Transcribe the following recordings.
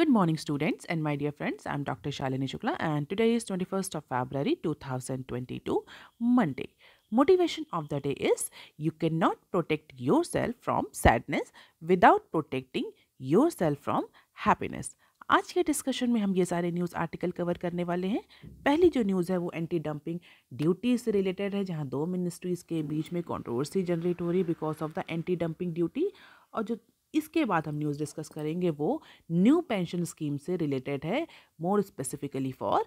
Good morning, students and my dear friends. I'm Dr. Shalini Shukla, and today is 21st of February 2022, Monday. Motivation of the day is you cannot protect yourself from sadness without protecting yourself from happiness. आज के discussion में हम ये सारे news article cover करने वाले हैं पहली जो न्यूज़ है वो एंटी डंपिंग ड्यूटी से रिलेटेड है जहाँ दो मिनिस्ट्रीज़ के बीच में कंट्रोवर्सी जनरेट हो रही है because of the anti dumping duty और जो इसके बाद हम न्यूज़ डिस्कस करेंगे वो न्यू पेंशन स्कीम से रिलेटेड है more specifically for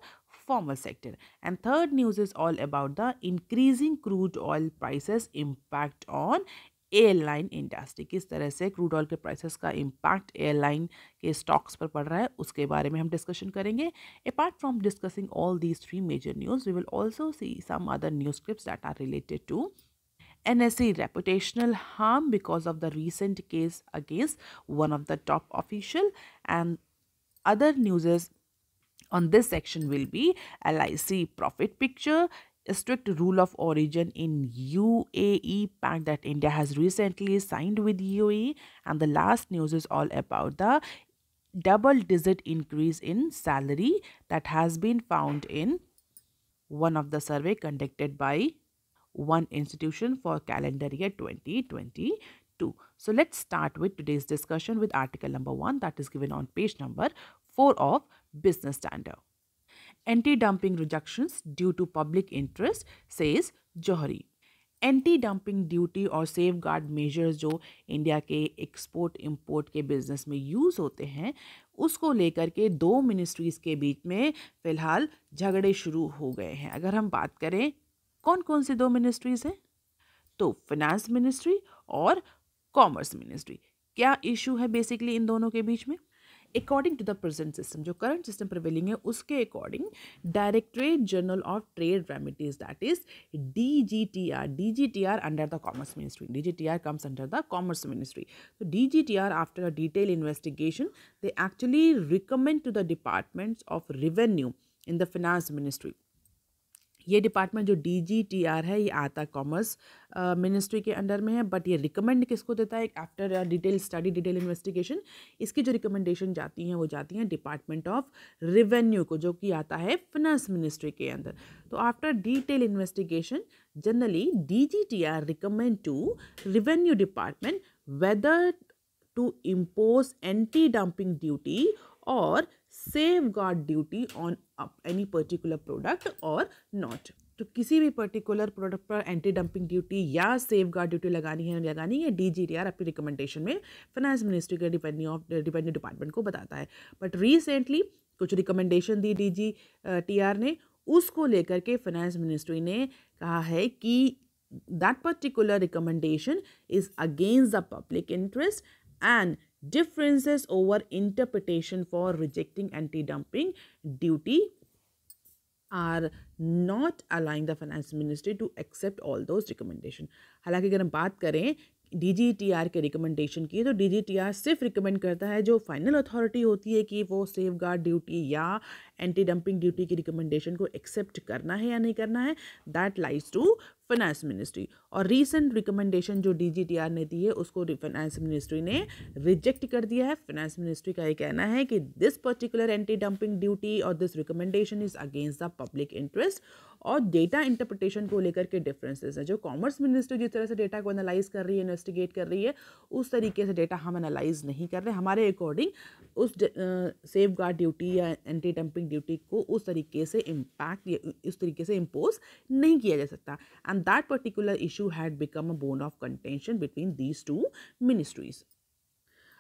formal sector and third news is all about the increasing crude oil prices impact on airline industry किस तरह से क्रूड ऑयल के प्राइसेस का इम्पैक्ट एयरलाइन के स्टॉक्स पर पड़ रहा है, उसके बारे में हम डिस्कशन करेंगे. Apart from discussing all these three major news we will also see some other news clips that are related to NSE reputational harm because of the recent case against one of the top official and other news on this section will be LIC profit picture strict rule of origin in UAE pact that India has recently signed with UAE and the last news is all about the double digit increase in salary that has been found in one of the survey conducted by one institution for calendar year 2022. So let's start with today's discussion with article number 1 that is given on page number 4 of Business Standard. Anti-dumping rejections due to public interest says Johari. Anti dumping duty और safeguard measures जो India के export import के business में use होते हैं उसको लेकर के दो मिनिस्ट्रीज़ के बीच में फ़िलहाल झगड़े शुरू हो गए हैं अगर हम बात करें कौन कौन सी दो मिनिस्ट्रीज हैं? तो फिनेंस मिनिस्ट्री और कॉमर्स मिनिस्ट्री क्या इशू है बेसिकली इन दोनों के बीच में? According to the present system जो करंट सिस्टम प्रिवेलिंग है, उसके according directorate general of trade remedies that is D G T R D G T R under the commerce ministry D G T R comes under the commerce ministry तो D G T R after a detail investigation they actually recommend to the departments of revenue in the finance ministry ये department जो D G T R है, ये आता commerce ministry के under में है, but ये रिकमेंड किसको देता है? एक after detail study detail investigation इसकी जो रिकमेंडेशन जाती हैं, वो जाती हैं डिपार्टमेंट ऑफ़ रिवेन्यू को, जो कि आता है फिनेंस मिनिस्ट्री के अंदर। तो after detail investigation generally D G T R recommend to revenue department whether to impose anti dumping duty और safeguard duty on any particular product और नॉट तो किसी भी पर्टिकुलर प्रोडक्ट पर एंटी डंपिंग ड्यूटी या सेफ़ गार्ड ड्यूटी लगानी है लगानी है डी जी टी आर अपनी रिकमेंडेशन में फाइनेंस मिनिस्ट्री के डिपेंडिंग ऑफ़ डिपेंडिंग डिपार्टमेंट को बताता है। बट रिसेंटली कुछ रिकमेंडेशन दी डी जी टी आर ने, उसको लेकर के फाइनेंस मिनिस्ट्री ने कहा है कि that particular recommendation is against the public interest and differences over interpretation for rejecting anti-dumping duty are not allowing the finance ministry to accept all those recommendation हालांकि अगर हम बात करें डी जी टी आर के रिकमेंडेशन की तो D G T R सिर्फ़ रिकमेंड करता है जो फाइनल अथॉरिटी होती है कि वो सेफ़ गार्ड ड्यूटी या एंटी डंपिंग ड्यूटी की रिकमेंडेशन को एक्सेप्ट करना है या नहीं करना है that lies to finance ministry और रीसेंट रिकमेंडेशन जो डी जी टी आर ने दी है, उसको फाइनेंस मिनिस्ट्री ने रिजेक्ट कर दिया है। फाइनेंस मिनिस्ट्री का ये कहना है कि this particular anti dumping duty और this recommendation is against the public interest और डेटा इंटरप्रिटेशन को लेकर के डिफरेंसेस हैं। जो कॉमर्स मिनिस्ट्री जिस तरह से डेटा को एनालाइज कर रही है इन्वेस्टिगेट कर रही है, उस तरीके से डेटा हम एनालाइज नहीं कर रहे। हमारे अकॉर्डिंग उस सेफ़ गार्ड ड्यूटी या एंटी डंपिंग ड्यूटी को उस तरीके से इम्पैक्ट उस तरीके से इम्पोज नहीं किया जा सकता। And that particular issue had become a bone of contention between these two ministries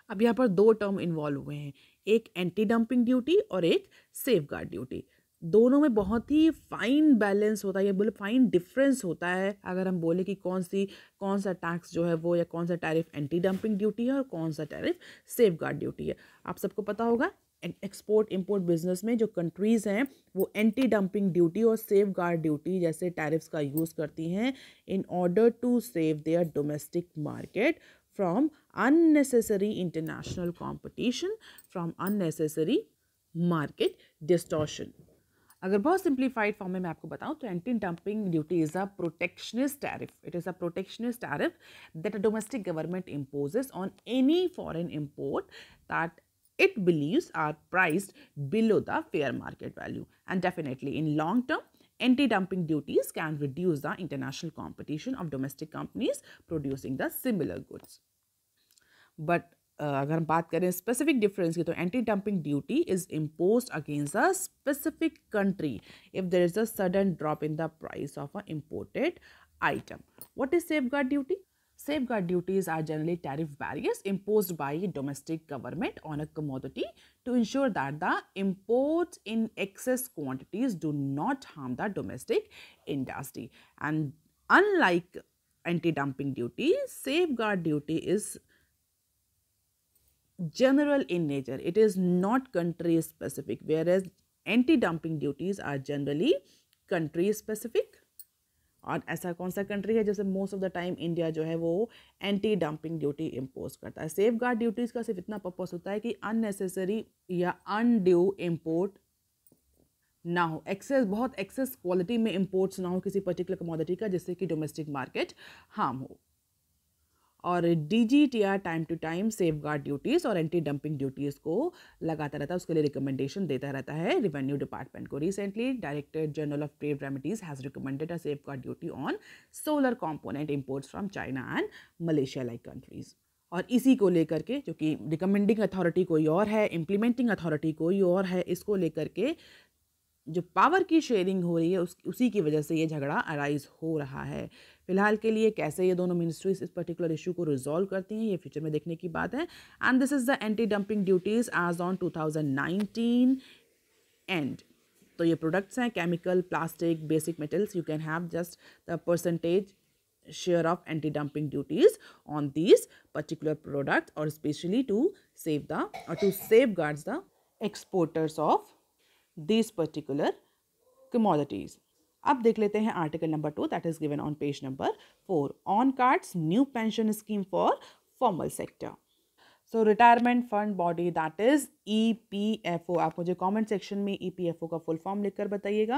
अब यहाँ पर दो टर्म इन्वॉल्व हुए हैं। एक एंटी डंपिंग ड्यूटी और एक सेफ़ गार्ड ड्यूटी दोनों में बहुत ही फाइन बैलेंस होता है, या बोले फाइन डिफरेंस होता है, अगर हम बोले कि कौन सी, कौन सा टैक्स जो है वो, या कौन सा टैरिफ एंटी डंपिंग ड्यूटी है और कौन सा टैरिफ सेफ़ गार्ड ड्यूटी है। आप सबको पता होगा एक्सपोर्ट इंपोर्ट बिज़नेस में जो कंट्रीज़ हैं, वो एंटी डंपिंग ड्यूटी और सेफ़ गार्ड ड्यूटी जैसे टैरिफ्स का यूज़ करती हैं in order to save their domestic market from unnecessary international competition from unnecessary market distortion अगर बहुत सिंप्लीफाइड फॉर्म में मैं आपको बताऊं तो anti dumping duty is a protectionist tariff it is a protectionist tariff that a domestic government imposes on any foreign import that it believes are priced below the fair market value. And definitely in long term, anti-dumping duties can reduce the international competition of domestic companies producing the similar goods. But अगर हम बात करें specific difference की तो anti dumping duty is impose against a specific country if there is a sudden drop in the price of a imported item. What is safeguard duty? Safeguard duties are generally tariff barriers imposed by domestic government on a commodity to ensure that the imports in excess quantities do not harm the domestic industry. And unlike anti-dumping duty, safeguard duty is general in nature. It is not country specific, whereas anti-dumping duties are generally country specific. और ऐसा कौन सा country है जैसे most of the time India जो है वो anti dumping duty impose करता है सेफ़ गार्ड ड्यूटीज़ का सिर्फ़ इतना पर्पस होता है कि अननेसेसरी या अनड्यू इम्पोर्ट ना हो एक्सेस बहुत एक्सेस क्वालिटी में इम्पोर्ट्स ना हो किसी पर्टिकुलर कमोडिटी का जिससे कि डोमेस्टिक मार्केट हार्म हो और D G T R time to time safeguard duties और एंटी डंपिंग ड्यूटीज़ को लगाता रहता है, उसके लिए रिकमेंडेशन देता रहता है रिवेन्यू डिपार्टमेंट को। Recently director general of trade remedies has recommended a safeguard duty on solar component imports from China and Malaysia like countries और इसी को लेकर के, जो कि रिकमेंडिंग अथॉरिटी कोई और है इम्प्लीमेंटिंग अथॉरिटी कोई और है, इसको लेकर के जो पावर की शेयरिंग हो रही है, उस, उसी की वजह से ये झगड़ा अराइज हो रहा है। फ़िलहाल के लिए कैसे ये दोनों मिनिस्ट्रीज इस पर्टिकुलर इशू को रिजॉल्व करती हैं, ये फ्यूचर में देखने की बात है। And this is the anti dumping duties as on two and तो ये प्रोडक्ट्स हैं chemical plastic basic metals you can have just the percentage share of anti dumping duties on these particular product और specially to save the to safeguards the exporters of these particular commodities अब देख लेते हैं article number two that is given on page number four on cards new pension scheme for formal sector so retirement fund body that is E P F O आप मुझे comment section में ई P F ओ का full form लिखकर बताइएगा।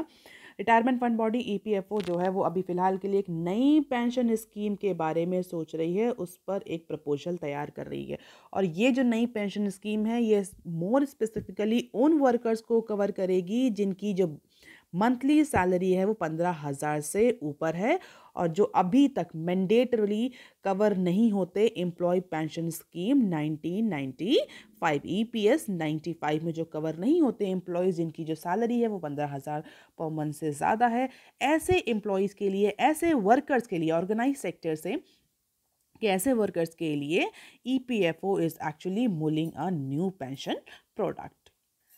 Retirement fund body E P F O जो है वो अभी फ़िलहाल के लिए एक नई पेंशन स्कीम के बारे में सोच रही है। उस पर एक प्रपोजल तैयार कर रही है। और ये जो नई पेंशन स्कीम है, ये मोर स्पेसिफिकली उन वर्कर्स को कवर करेगी जिनकी जो मंथली सैलरी है वो पंद्रह हज़ार से ऊपर है और जो अभी तक मैंडेटरली कवर नहीं होते एम्प्लॉय पेंशन स्कीम 1995 ईपीएस 95 में जो कवर नहीं होते एम्प्लॉयज़ जिनकी जो सैलरी है वो पंद्रह हज़ार पर मंथ से ज़्यादा है। ऐसे एम्प्लॉयज़ के लिए, ऐसे वर्कर्स के लिए ऑर्गेनाइज सेक्टर से कि ऐसे वर्कर्स के लिए E P F O is actually mulling a new pension product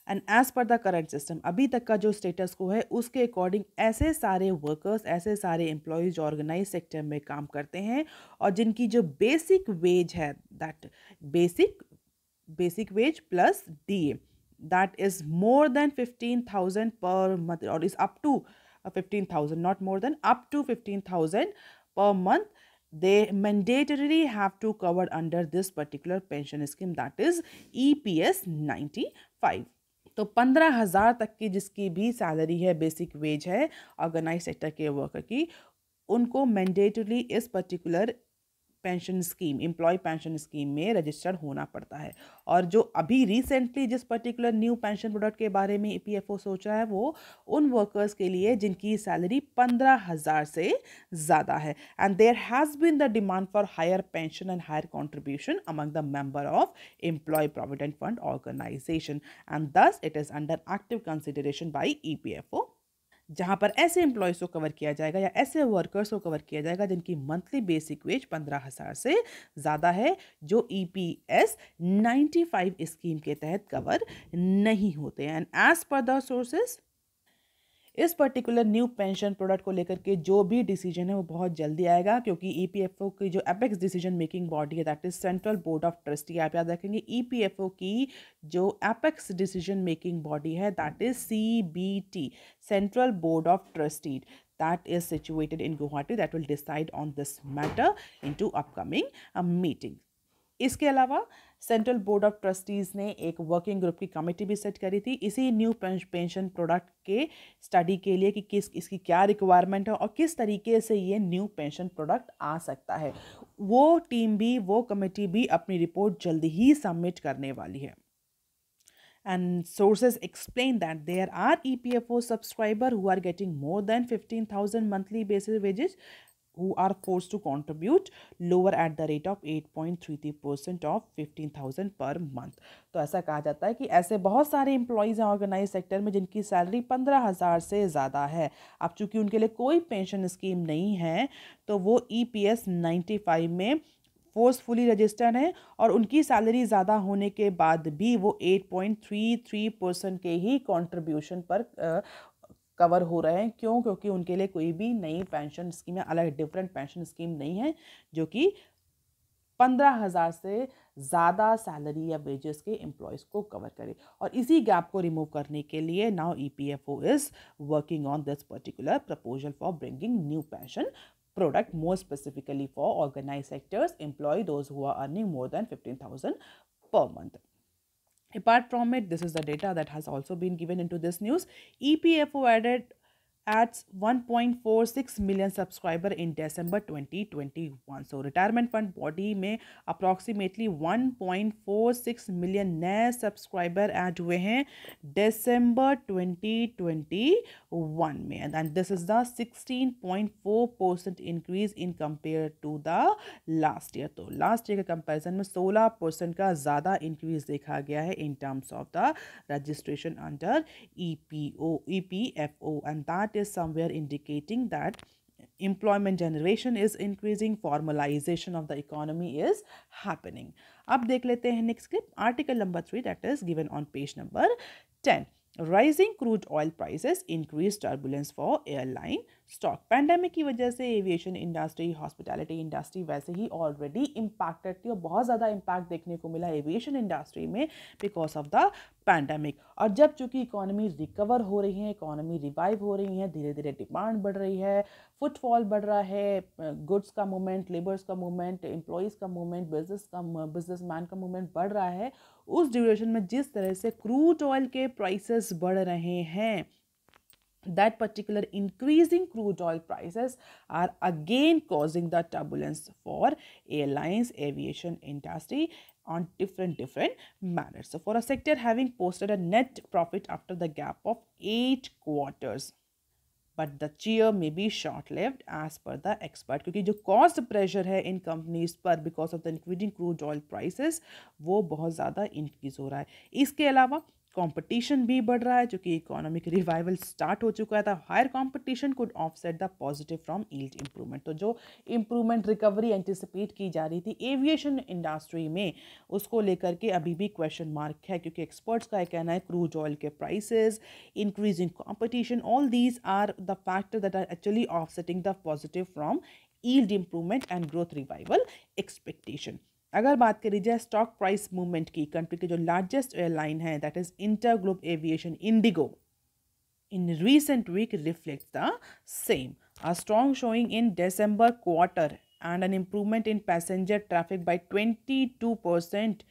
and as per the current system अभी तक का जो स्टेटस को है, उसके अकॉर्डिंग ऐसे सारे वर्कर्स ऐसे सारे एम्प्लॉयज़ जो ऑर्गेनाइज सेक्टर में काम करते हैं और जिनकी जो बेसिक वेज है that basic basic wage plus D that is more than fifteen thousand per month और is up to fifteen thousand not more than up to fifteen thousand per month they mandatorily have to cover under this particular pension scheme, that is EPS 95 तो पंद्रह हज़ार तक की जिसकी भी salary है, basic wage है ऑर्गेनाइज सेक्टर के वर्कर की, उनको मैंडेटरी इस particular pension scheme employ pension scheme में रजिस्टर्ड होना पड़ता है। और जो अभी रिसेंटली जिस पर्टिकुलर न्यू पेंशन प्रोडक्ट के बारे में ई सोच रहा है, वो उन वर्कर्स के लिए जिनकी सैलरी पंद्रह हज़ार से ज़्यादा है। And there has been the demand for higher pension and higher contribution among the member of employ provident fund organisation and thus it is under active consideration by E जहाँ पर ऐसे एम्प्लॉयज़ को cover किया जाएगा या ऐसे workers को cover किया जाएगा जिनकी मंथली बेसिक वेज पंद्रह हज़ार से ज़्यादा है, जो E P S ninety five scheme के तहत कवर नहीं होते। And as per the sources इस पर्टिकुलर न्यू पेंशन प्रोडक्ट को लेकर के जो भी डिसीज़न है वो बहुत जल्दी आएगा क्योंकि ई e की जो एपेक्स डिसीज़न मेकिंग बॉडी है that is central board of trustee आप याद रखेंगे ई e की जो एपेक्स डिसीज़न मेकिंग बॉडी है that is C B T central board of trustee that is situated in Guwahati that will decide on this matter into upcoming uh, meeting. इसके अलावा central board of trustees ने एक working group की committee भी set करी थी। इसी new pension product के स्टडी के लिए कि किस इसकी क्या रिक्वायरमेंट है और किस तरीके से ये न्यू पेंशन प्रोडक्ट आ सकता है। वो टीम भी वो कमेटी भी अपनी रिपोर्ट जल्दी ही सबमिट करने वाली है। And sources explain that there are EPFO subscriber who are getting more than 15,000 monthly basis wages who are forced to contribute lower at the rate of 8.33% of 15,000 per month. तो ऐसा कहा जाता है कि ऐसे बहुत सारे एम्प्लॉयज़ हैं ऑर्गेनाइज सेक्टर में जिनकी सैलरी पंद्रह हज़ार से ज़्यादा है अब चूँकि उनके लिए कोई पेंशन स्कीम नहीं है तो वो E P S ninety five में फोर्सफुली रजिस्टर्ड हैं और उनकी सैलरी ज़्यादा होने के बाद भी वो 8.33 परसेंट के ही कंट्रीब्यूशन पर कवर हो रहे हैं। क्यों? क्योंकि उनके लिए कोई भी नई पेंशन स्कीम अलग डिफरेंट पेंशन स्कीम नहीं है, जो कि पंद्रह हज़ार से ज़्यादा सैलरी या वेजेस के एम्प्लॉयज़ को कवर करे। और इसी गैप को रिमूव करने के लिए now E P F O is working on this particular proposal for bringing new pension product, more specifically for organized sectors employ those who are earning more than 15000 per month apart from it this is the data that has also been given into this news. Epfo added adds 1.46 million subscriber in December 2021. So retirement fund body में approximately 1.46 million नए subscriber add हुए हैं December 2021 में and this is the 16.4 percent increase in compared to the last year. तो last year के comparison में 16 percent का ज़्यादा increase देखा गया है in terms of the registration under EPO, EPFO and that is somewhere indicating that employment generation is increasing formalization of the economy is happening अब देख लेते हैं next clip article number three that is given on page number ten rising crude oil prices increase turbulence for airline stock pandemic की वजह से aviation industry hospitality industry वैसे ही already impacted थी और बहुत ज़्यादा इम्पैक्ट देखने को मिला एविएशन इंडस्ट्री में बिकॉज़ ऑफ़ द पैंडेमिक और जब चूँकि इकोनॉमी रिकवर हो रही है इकोनॉमी रिवाइव हो रही है धीरे धीरे डिमांड बढ़ रही है फुटफॉल बढ़ रहा है गुड्स का मूवमेंट लेबर्स का मूवमेंट एम्प्लॉयज़ का मूवमेंट बिज़नेस का बिज़नेस मैन का मूवमेंट बढ़ रहा है उस ड्यूरेशन में जिस तरह से क्रूड ऑयल के प्राइसेस बढ़ रहे हैं that particular increasing crude oil prices are again causing the turbulence for airlines aviation industry on different different manners for a sector having posted a net profit after the gap of eight quarters but the cheer may be short lift as per the expert क्योंकि जो cost pressure है इन companies पर because of the increasing crude oil prices वो बहुत ज़्यादा increase हो रहा है। इसके अलावा कंपटीशन भी बढ़ रहा है क्योंकि इकोनॉमिक रिवाइवल स्टार्ट हो चुका था। Higher competition could offset the positive from yield improvement तो जो इंप्रूवमेंट रिकवरी एंटिसिपेट की जा रही थी एविएशन इंडस्ट्री में, उसको लेकर के अभी भी क्वेश्चन मार्क है, क्योंकि एक्सपर्ट्स का यह कहना है क्रूज ऑयल के prices increasing competition all these are the factor that are actually offsetting the positive from yield improvement and growth revival expectation. अगर बात करी जाए स्टॉक प्राइस मूवमेंट की कंट्री के जो लार्जेस्ट एयरलाइन है that is inter group aviation IndiGo in recent week reflect the same ah strong showing in December quarter and an improvement in passenger traffic by twenty two percent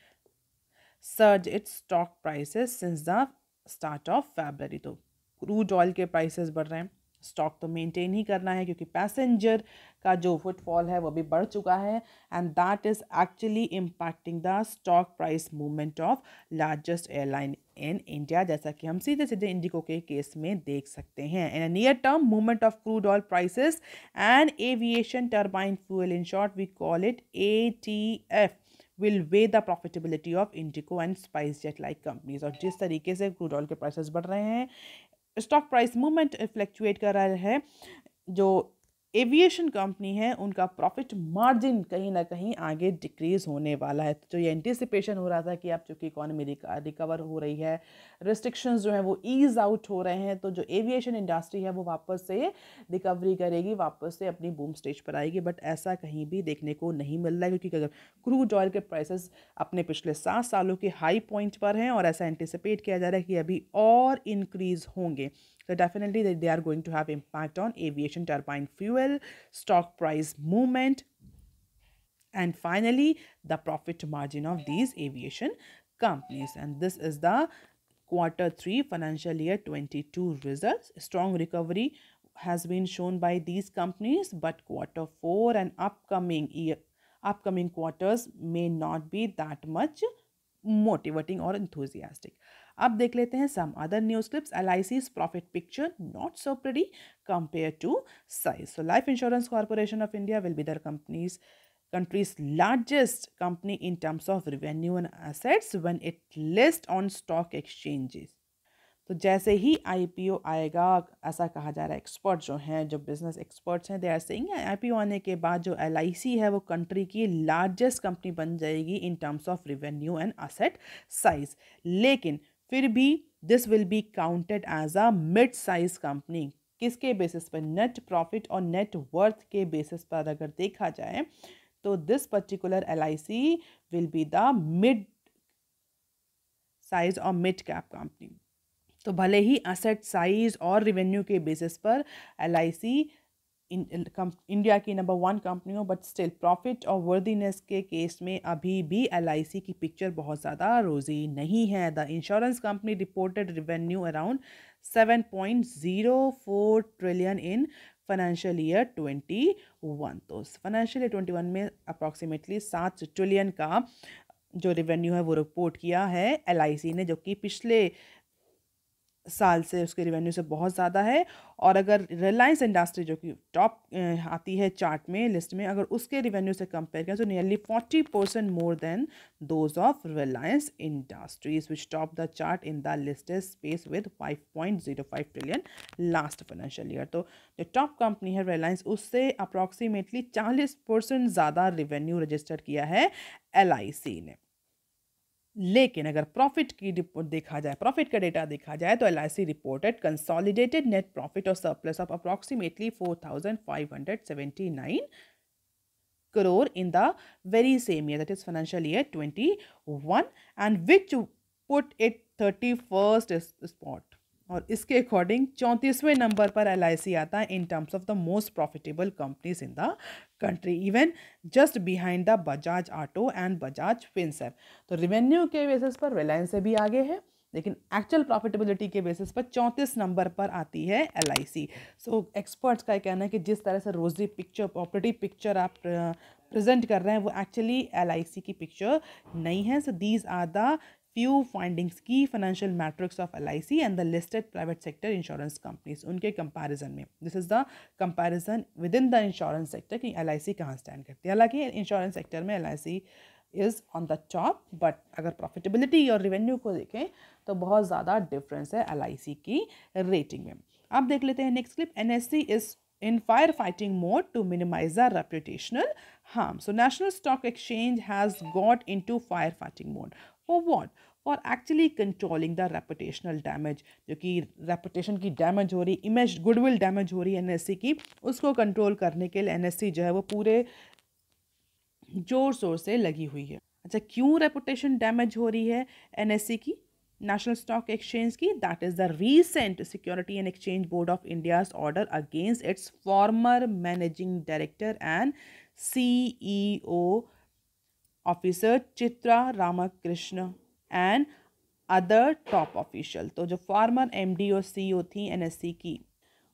surge its stock prices since the start of February तो crude oil के prices बढ़ रहे हैं। Stock तो maintain ही करना है क्योंकि passenger का जो फुटफॉल है वो भी बढ़ चुका है and that is actually impacting the stock price movement of largest airline in India जैसा कि हम सीधे सीधे इंडिको के केस में देख सकते हैं। In near term movement of crude oil prices and aviation turbine fuel in short we call it A T F will weigh the profitability of IndiGo and SpiceJet like companies और जिस तरीके से crude oil के prices बढ़ रहे हैं stock price movement fluctuate कर रहा है जो एविएशन कंपनी है, उनका प्रॉफिट मार्जिन कहीं ना कहीं आगे डिक्रीज होने वाला है। तो ये एंटिसिपेशन हो रहा था कि अब चूँकि इकॉनमी रिकवर हो रही है रिस्ट्रिक्शंस जो हैं वो ईज आउट हो रहे हैं तो जो एविएशन इंडस्ट्री है वो वापस से रिकवरी करेगी, वापस से अपनी बूम स्टेज पर आएगी। बट ऐसा कहीं भी देखने को नहीं मिल रहा है, क्योंकि अगर क्रूड ऑयल के प्राइसेस अपने पिछले सात सालों के हाई पॉइंट पर हैं, और ऐसा एंटिसिपेट किया जा रहा है कि अभी और इंक्रीज़ होंगे। So definitely they, are going to have impact on aviation turbine fuel, stock price movement, and finally the profit margin of these aviation companies. And this is the quarter 3 financial year 22 results. Strong recovery has been shown by these companies but quarter 4 and upcoming year upcoming quarters may not be that much motivating or enthusiastic अब देख लेते हैं some other news clips L I C profit picture not so pretty compare to size so life insurance corporation of India will be the companies country's largest company in terms of revenue and assets when it lists on stock exchanges. तो जैसे ही IPO आएगा, ऐसा कहा जा रहा है expert जो हैं, जो बिज़नेस एक्सपर्ट्स हैं दे आर सेइंग आईपीओ आने के बाद जो एलआईसी है, वो कंट्री की लार्जेस्ट कंपनी बन जाएगी in terms of revenue and asset size लेकिन फिर भी this will be counted as a mid size company किसके बेसिस पर? नेट प्रॉफिट और नेट वर्थ के बेसिस पर अगर देखा जाए तो this particular L I C will be the mid size और मिड कैप कंपनी तो भले ही असेट साइज़ और रिवेन्यू के बेसिस पर एल आई सी इंडिया की नंबर वन कंपनी हो बट स्टिल प्रॉफिट और वर्दीनेस के केस में अभी भी एल आई सी की पिक्चर बहुत ज़्यादा रोजी नहीं है। The insurance company reported revenue around seven point zero four trillion in financial year twenty one तो फाइनेंशियल ईयर ट्वेंटी वन में अप्रॉक्सीमेटली सात ट्रिलियन का जो रिवेन्यू है, वो रिपोर्ट किया है एल ने, जो कि पिछले साल से उसके रिवेन्यू से बहुत ज़्यादा है। और अगर रिलायंस इंडस्ट्री जो कि टॉप आती है चार्ट में लिस्ट में, अगर उसके रिवेन्यू से कंपेयर करें तो nearly forty percent more than those of Reliance Industries which top the chart in the list space with five point zero five trillion last financial year तो जो टॉप कंपनी है रिलायंस उससे अप्रॉक्सीमेटली चालीस percent ज़्यादा revenue register किया है LIC ने। लेकिन अगर प्रॉफिट की रिपोर्ट देखा जाए, प्रॉफिट का डेटा देखा जाए तो L I C reported consolidated net profit और surplus of approximately four thousand five hundred seventy nine crore in the very same year, that is financial year 21 and which put it 31st spot. और इसके according चौंतीसवें number पर LIC आता है in terms of the most profitable companies in the country even just behind the Bajaj Auto and Bajaj Finserv तो revenue के basis पर रिलायंस से भी आगे है, लेकिन एक्चुअल प्रॉफिटेबिलिटी के बेसिस पर चौंतीस नंबर पर आती है एल आई सी एक्सपर्ट्स का कहना है कि जिस तरह से रोजी पिक्चर प्रॉपर्टी पिक्चर आप प्रेजेंट कर रहे हैं, वो एक्चुअली सी की पिक्चर नहीं है। So these are the few findings key financial metrics of LIC and the listed private sector insurance companies उनके comparison में this is the comparison within the insurance sector कि LIC कहाँ stand करती है हालाँकि insurance sector में LIC is on the top but अगर profitability और revenue को देखें तो बहुत ज़्यादा difference है LIC की rating में अब देख लेते हैं next clip NSC is in firefighting mode to minimize the reputational harm. So National Stock Exchange has got into firefighting mode. For what? For actually controlling the reputational damage जो कि reputation की damage हो रही image goodwill damage हो रही है N की, उसको कंट्रोल करने के लिए एनएससी जो है वो पूरे ज़ोर शोर से लगी हुई है। अच्छा क्यों रेपुटेशन डैमेज हो रही है एनएससी की? नेशनल स्टॉक एक्सचेंज की that is the recent security and exchange board of India's order against its former managing director and C CEO officer Chitra Ramakrishna and other top official तो जो former MD और CEO थी NSC की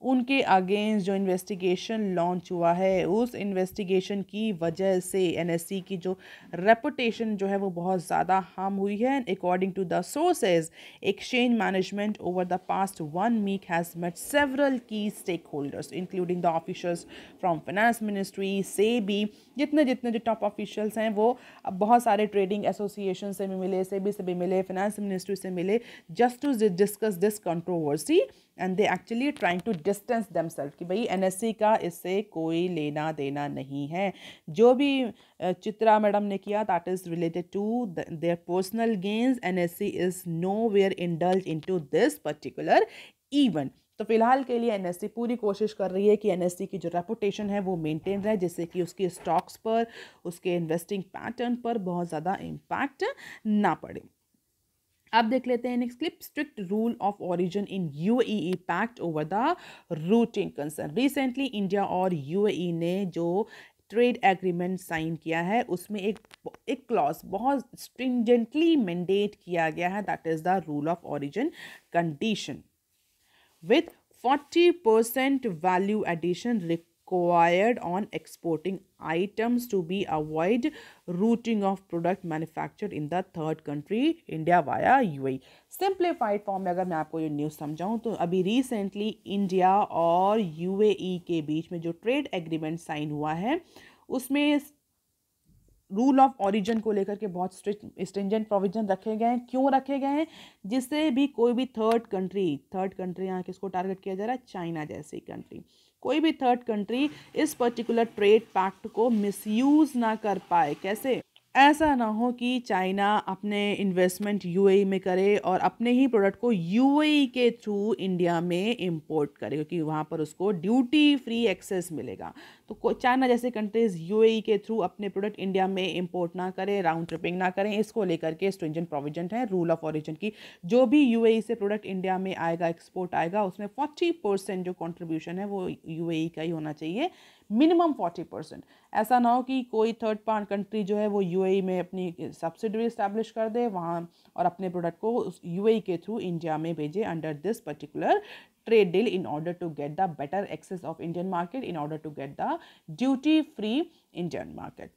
उनके against जो investigation launch हुआ है, उस इन्वेस्टिगेशन की वजह से एनएससी की जो रेपुटेशन जो है वो बहुत ज़्यादा हार्म हुई है। According to the sources exchange management over the past one week has met several key stakeholders including the officials from finance ministry से भी जितने जितने जो टॉप ऑफिशियल्स हैं वो बहुत सारे ट्रेडिंग एसोसिएशन से भी मिले से भी से भी मिले फाइनेंस मिनिस्ट्री से मिले just to discuss this controversy and they actually trying to distance them कि भाई एन का इससे कोई लेना देना नहीं है। जो भी चित्रा मैडम ने किया that is related to their personal gains N S C is nowhere indulge in to this particular event तो फ़िलहाल के लिए एनएससी पूरी कोशिश कर रही है कि एनएससी की जो रेपुटेशन है वो मेंटेन रहे, जिससे कि उसकी स्टॉक्स पर, उसके इन्वेस्टिंग पैटर्न पर बहुत ज़्यादा इम्पैक्ट ना पड़े। अब देख लेते हैं next clip strict rule of origin in UAE pact over the routing concern recently India और यूएई e ने जो ट्रेड एग्रीमेंट साइन किया है, उसमें एक एक क्लॉज बहुत स्ट्रिंजेंटली मैंडेट किया गया है that is the rule of origin condition with forty percent value addition required on exporting items to be avoid routing of product manufactured in the third country, India via UAE. Simplified form में अगर मैं आपको ये news समझाऊं तो अभी recently India और UAE के बीच में जो ट्रेड एग्रीमेंट साइन हुआ है, उसमें रूल ऑफ़ ओरिजिन को लेकर के बहुत स्ट्रिंजेंट प्रोविज़न रखे गए हैं। क्यों रखे गए हैं? जिससे भी कोई भी थर्ड कंट्री थर्ड कंट्री यहाँ किसको टारगेट किया जा रहा है? चाइना जैसी कंट्री कोई भी थर्ड कंट्री इस पर्टिकुलर ट्रेड पैक्ट को मिसयूज ना कर पाए। कैसे? ऐसा ना हो कि चाइना अपने इन्वेस्टमेंट यूएई में करे और अपने ही प्रोडक्ट को यूएई के थ्रू इंडिया में इंपोर्ट करे, क्योंकि वहाँ पर उसको ड्यूटी फ्री एक्सेस मिलेगा। तो चाइना जैसे कंट्रीज़ यूएई के थ्रू अपने प्रोडक्ट इंडिया में इंपोर्ट ना करें राउंड ट्रिपिंग ना करें, इसको लेकर के स्ट्रिंजेंट प्रोविज़न है रूल ऑफ़ ऑरिजिन की। जो भी यूएई से प्रोडक्ट इंडिया में आएगा एक्सपोर्ट आएगा, उसमें फोर्टी परसेंट जो कॉन्ट्रीब्यूशन है वो यूएई का ही होना चाहिए मिनिमम फोर्टी परसेंट ऐसा ना हो कि कोई थर्ड पार्ट कंट्री जो है वो यूएई में अपनी सब्सिडरी इस्टेब्लिश कर दे, वहाँ और अपने प्रोडक्ट को यूएई के थ्रू इंडिया में भेजे under this particular trade deal in order to get the better access of Indian market, in order to get the duty-free Indian market.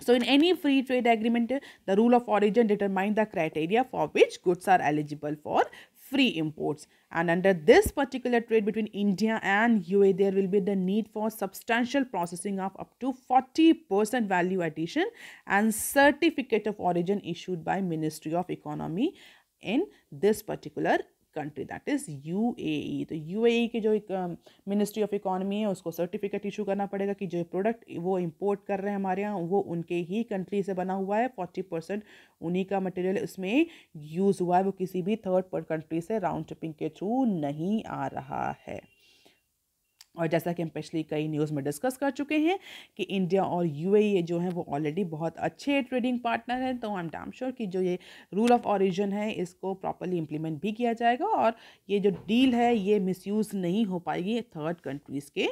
So in any free trade agreement, the rule of origin determines the criteria for which goods are eligible for free imports. And under this particular trade between India and UAE, there will be the need for substantial processing of up to 40% value addition and certificate of origin issued by Ministry of Economy in this particular country that is you तो यू की जो एक ministry of economy है, उसको certificate issue करना पड़ेगा कि जो प्रोडक्ट वो इम्पोर्ट कर रहे हैं हमारे यहाँ, वो उनके ही कंट्री से बना हुआ है। फोर्टी परसेंट उन्हीं का मटेरियल उसमें यूज़ हुआ है। वो किसी भी थर्ड कंट्री से राउंड ट्रिपिंग के थ्रू नहीं आ रहा है। और जैसा कि हम पिछली कई न्यूज़ में डिस्कस कर चुके हैं कि इंडिया और यूएई जो हैं वो ऑलरेडी बहुत अच्छे ट्रेडिंग पार्टनर हैं तो आई एम डैम श्योर कि जो ये रूल ऑफ़ ओरिजिन है इसको प्रॉपरली इम्प्लीमेंट भी किया जाएगा और ये जो डील है ये मिसयूज़ नहीं हो पाएगी थर्ड कंट्रीज़ के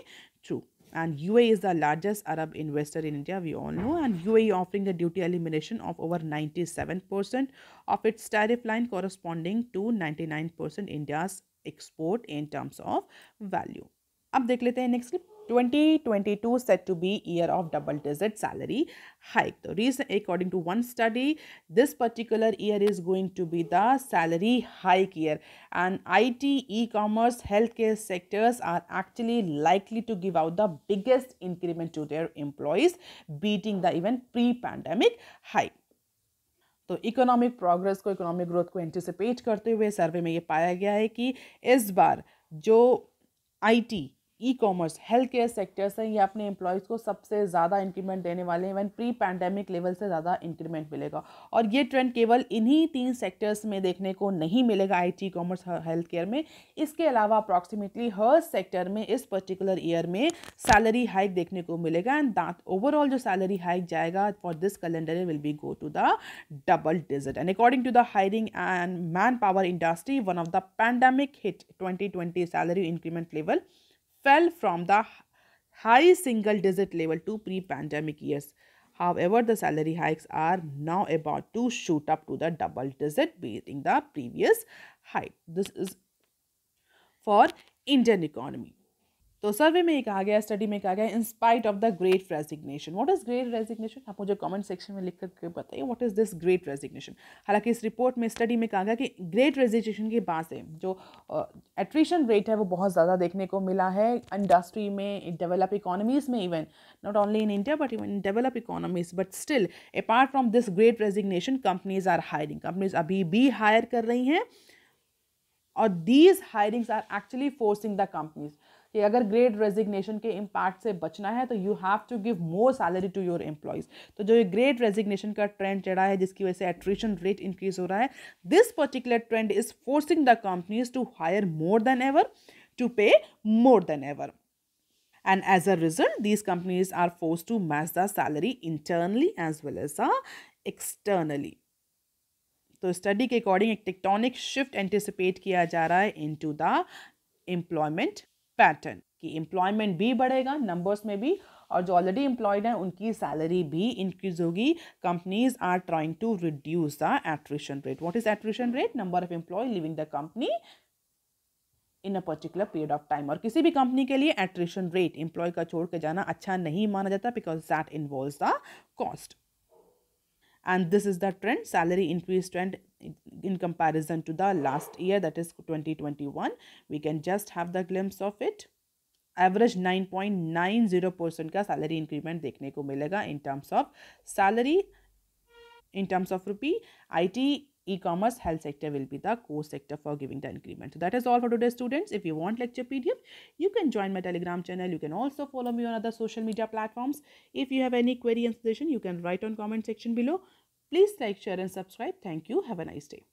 through and UAE is the largest Arab investor in India, we all know, and UAE offering the duty elimination of over 97% of its tariff line corresponding to 99% India's export in terms of value. अब देख लेते हैं next clip 2022 set to be year of double digit salary hike तो recent according to one study this particular year is going to be the salary hike year and I T E commerce health care sectors are actually likely to give out the biggest increment to their employees beating the even pre pandemic hike तो economic progress को economic growth को anticipate करते हुए सर्वे में ये पाया गया है कि इस बार जो I T E commerce health care sectors हैं, ये अपने एम्प्लॉयज़ को सबसे ज़्यादा इंक्रीमेंट देने वाले हैं इवन प्री पैंडेमिक लेवल से ज़्यादा इंक्रीमेंट मिलेगा। और ये ट्रेंड केवल इन्हीं तीन सेक्टर्स में देखने को नहीं मिलेगा I T commerce health care में। इसके अलावा अप्रॉक्सीमेटली हर सेक्टर में, इस पर्टिकुलर ईयर में सैलरी हाइक देखने को मिलेगा एंड दैट ओवरऑल जो सैलरी हाइक जाएगा for this calendar will be go to the double digit and according to the hiring and manpower industry one of the pandemic hit twenty salary increment level fell from the high single digit level to pre-pandemic years. However, the salary hikes are now about to shoot up to the double digit beating the previous height. This is for Indian economy. तो सर्वे में ये कहा गया study में कहा गया in spite of the great resignation what is great resignation आप मुझे कमेंट सेक्शन में लिख करके बताइए what is this great resignation हालाँकि इस रिपोर्ट में स्टडी में कहा गया कि ग्रेट रेजिग्नेशन के बाद से जो एट्रीशन uh, रेट है वो बहुत ज़्यादा देखने को मिला है इंडस्ट्री में डेवलप इकोनॉमीज़ में even not only in India but even develop economies but still apart from this great resignation companies are hiring companies अभी भी हायर कर रही हैं और these hirings are actually forcing the companies कि अगर ग्रेट रेजिग्नेशन के इम्पैक्ट से बचना है तो you have to give more salary to your employees तो जो ये ग्रेट रेजिग्नेशन का ट्रेंड चढ़ा है जिसकी वजह से एट्रीशन रेट इंक्रीज हो रहा है this particular trend is forcing the companies to hire more than ever to pay more than ever and as a result these companies are forced to match the salary internally as well as uh, externally. तो study के according एक tectonic shift anticipate किया जा रहा है into the employment pattern कि employment भी बढ़ेगा नंबर्स में भी, और जो ऑलरेडी एम्प्लॉयड हैं, उनकी सैलरी भी इंक्रीज होगी। Companies are trying to reduce the attrition rate what is attrition rate number of employ leaving the company in a particular period of time और किसी भी कंपनी के लिए एट्रिशन रेट एम्प्लॉय का छोड़ के जाना अच्छा नहीं माना जाता because that involve the cost and this is the trend, salary increase trend in comparison to the last year that is 2021 we can just have the glimpse of it average 9.90 percent का salary increment देखने को मिलेगा in terms of salary in terms of rupee it e-commerce health sector will be the core sector for giving the increment so that is all for today students if you want lecture pdf you can join my telegram channel you can also follow me on other social media platforms if you have any query and suggestion you can write on comment section below please like share and subscribe. Thank you. Have a nice day